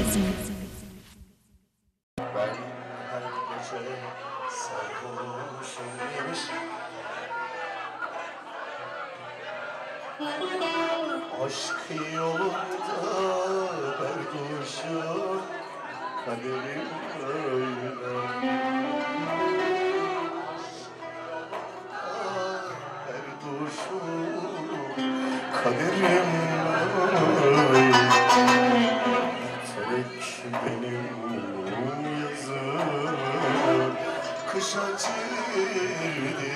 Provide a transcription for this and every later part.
Magazin. Ben her gece sarhoşum demiş Aşk yolunda berduşum Kaderim öyle Kaderim kışa çevirdi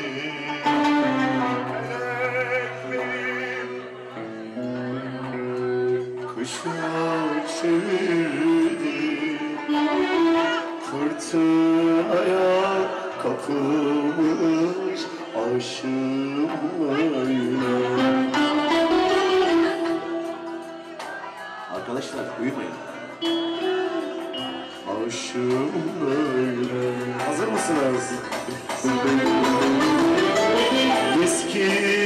kışa çevirdi Fırtınaya kapılmış aşığım Aşığım öyle Hazır mısınız? Viski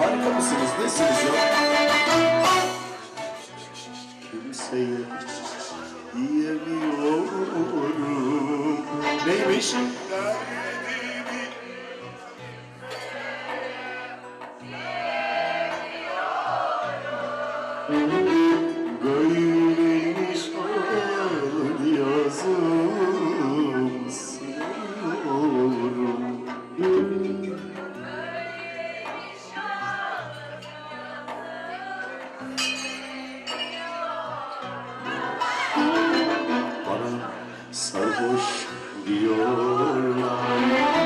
Harika mısınız? Nesiniz ya? kimseye diyemiyorum Neymiş? Derdimi Böyleymiş al yazım siliyorum sarhoş diyorlar.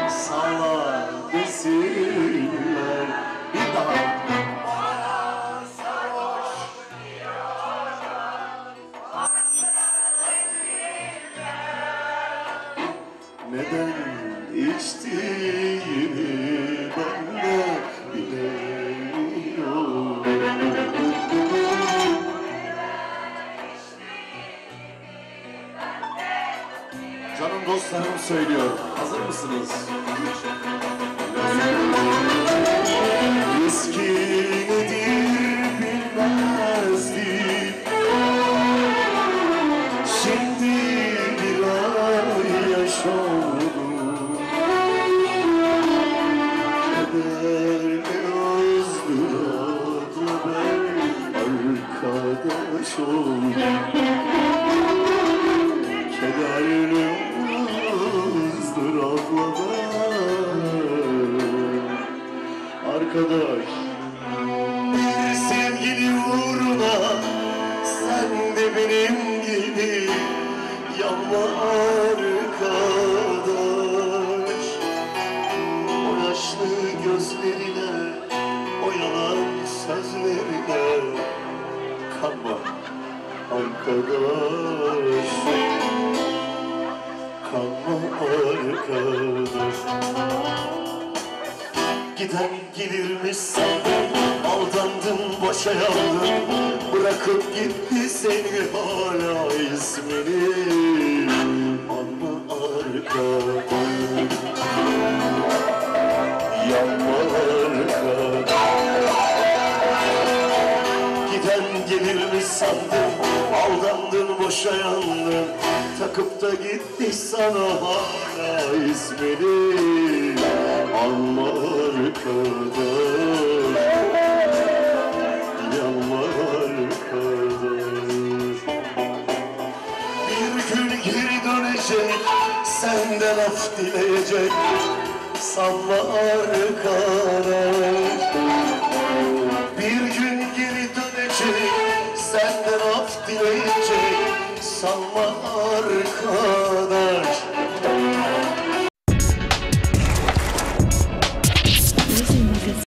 Sağlar desinler. Bir daha. Neden içtiğimi Canım dostlarım söylüyor. Hazır mısınız? Eski nedir bilmezdim Şimdi bir ay yaş oldum Kederle ızdırapla ben arkadaş oldum Kederle ızdırapla ben arkadaş sevgili uğruna sen de benim gibi yanma arkadaş. O yaşlı gözlerine, o yalan sözlerine kanma arkadaş Giden gelirmiş sandım Aldandım boşa yandım Bırakıp gitti seni hala ismini. Anma arkadaş Yanma arkadaş Giden gelirmiş sandım Aldandım boşa yandım takıp da gitti sana hala ismini. Alma arkada Yalma arkada Bir gün geri dönecek Senden af dileyecek Salla arkada Bir gün geri dönecek Senden af dileyecek Salla